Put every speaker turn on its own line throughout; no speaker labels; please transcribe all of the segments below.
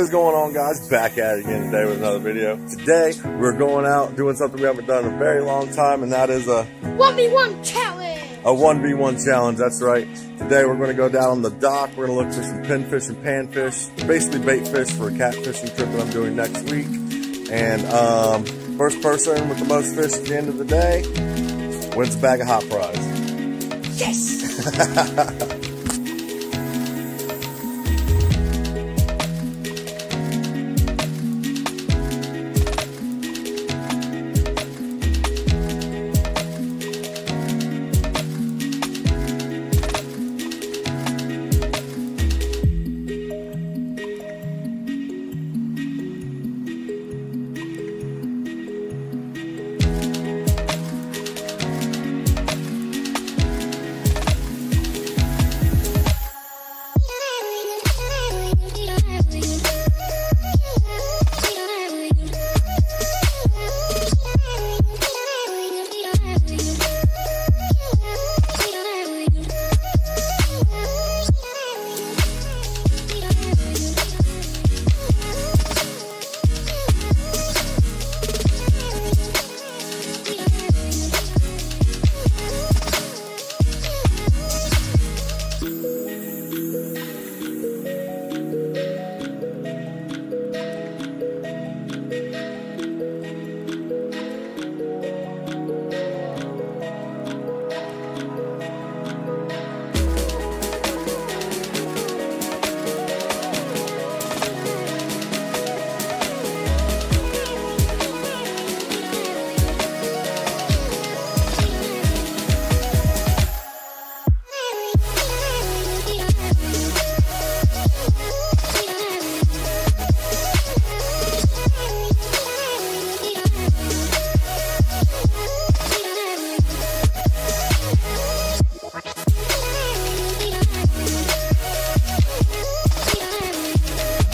What is going on guys? Back at it again today with another video. Today, we're going out doing something we haven't done in a very long time and that is a
1v1 challenge!
a 1v1 challenge, that's right. Today we're gonna go down on the dock, we're gonna look for some pinfish and panfish, basically bait fish for a catfishing trip that I'm doing next week. And um, first person with the most fish at the end of the day wins a bag of hot fries.
Yes!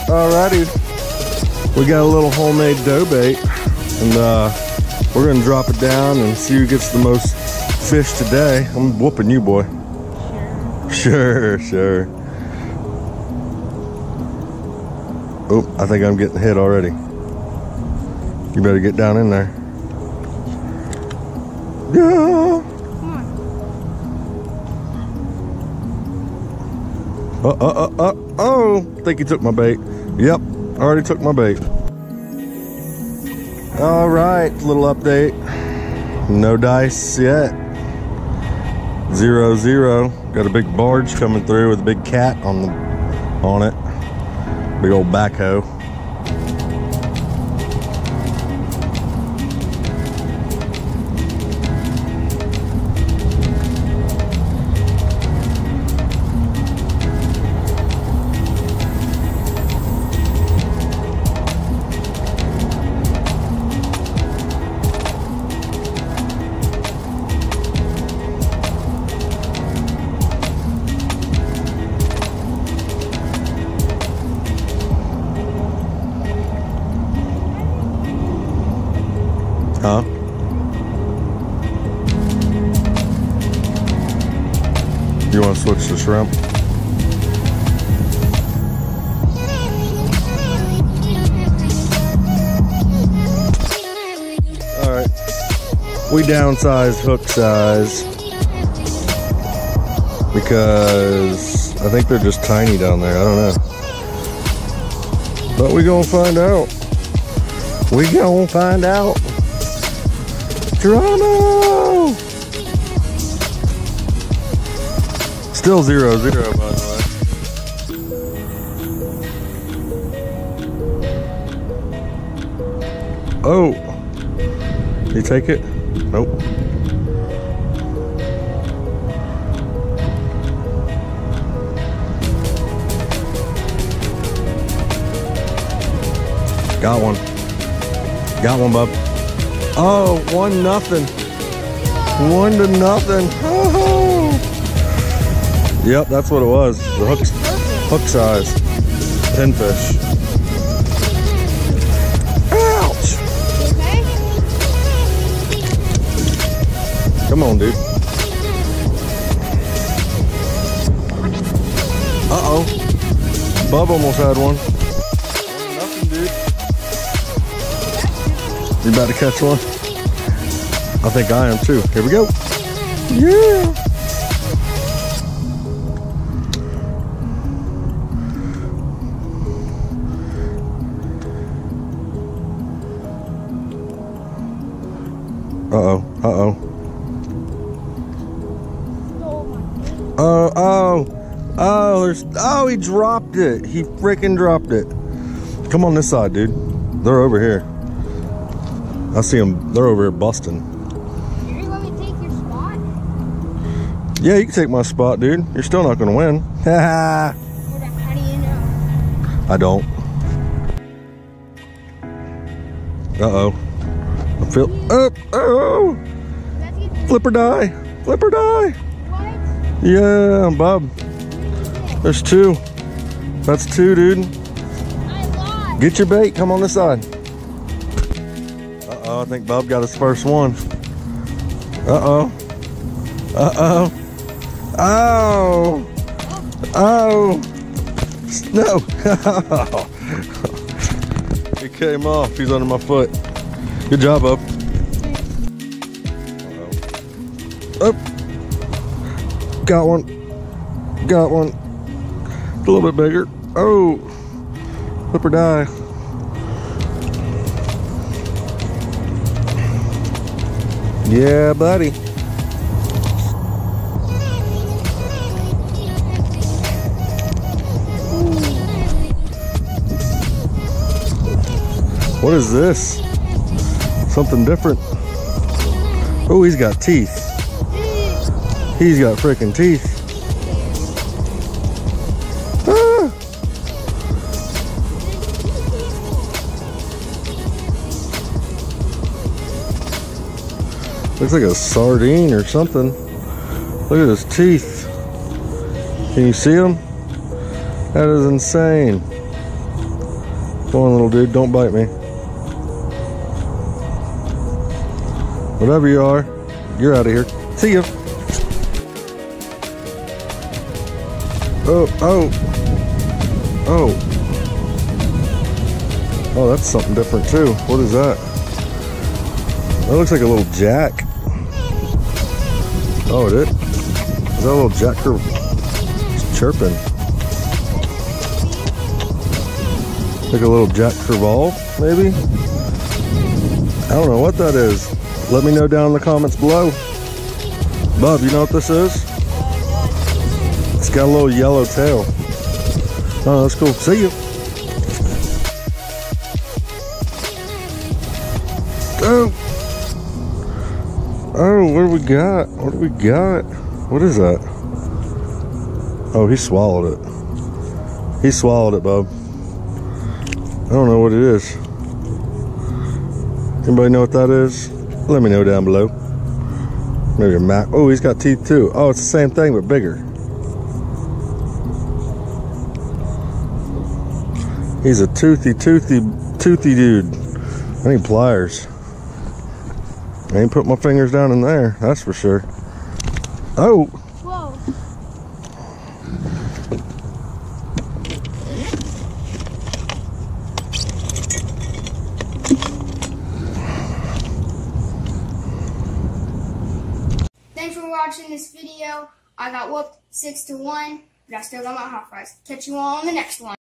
Alrighty, we got a little homemade dough bait, and uh, we're gonna drop it down and see who gets the most fish today. I'm whooping you, boy. Sure, sure. sure. Oh, I think I'm getting hit already. You better get down in there. Yeah. Uh, uh, uh, uh, oh, I think he took my bait. Yep, I already took my bait. All right, little update. No dice yet. Zero, zero. Got a big barge coming through with a big cat on the on it. Big old backhoe. You want to switch to shrimp? All right. We downsized hook size because I think they're just tiny down there. I don't know. But we gonna find out. We gonna find out. Drama! Still zero zero, by the way. Oh! You take it? Nope. Got one. Got one, bub. Oh, one nothing. One to nothing. Yep, that's what it was. The hook, hook size. Pinfish. Ouch! Come on, dude. Uh-oh. Bub almost had one. Nothing, dude. You about to catch one? I think I am too. Here we go. Yeah. Uh-oh, uh-oh. Oh, oh, oh, there's, oh, he dropped it. He freaking dropped it. Come on this side, dude. They're over here. I see them. They're over here busting.
You let me take your spot?
Yeah, you can take my spot, dude. You're still not going to win.
How do you know?
I don't. Uh-oh. I feel, oh, oh, flip or die. Flip or die.
what?
Yeah, Bob. There's two. That's two, dude. Get your bait. Come on this side. Uh-oh, I think Bob got his first one. Uh-oh. Uh-oh. Oh. Oh. No. he came off. He's under my foot. Good job, up. Oh. Got one. Got one. A little bit bigger. Oh. Flip or die. Yeah, buddy. What is this? Something different. Oh, he's got teeth. He's got freaking teeth. Ah! Looks like a sardine or something. Look at his teeth. Can you see them? That is insane. Come on, little dude, don't bite me. Whatever you are, you're out of here. See ya. Oh, oh, oh. Oh, that's something different too. What is that? That looks like a little jack. Oh, it is? Is that a little jack cur- it's chirping? Like a little jack crevalle, maybe? I don't know what that is. Let me know down in the comments below. Bub, you know what this is? It's got a little yellow tail. Oh, that's cool. See you. Oh. Oh, what do we got? What do we got? What is that? Oh, he swallowed it. He swallowed it, bub. I don't know what it is. Anybody know what that is? Let me know down below. Maybe a Mac. Oh, he's got teeth too. Oh, it's the same thing but bigger. He's a toothy, toothy, toothy dude. I need pliers. I ain't put my fingers down in there, that's for sure. Oh,
Thanks for watching this video. I got whooped six to one, but I still got my hot fries. Catch you all on the next one.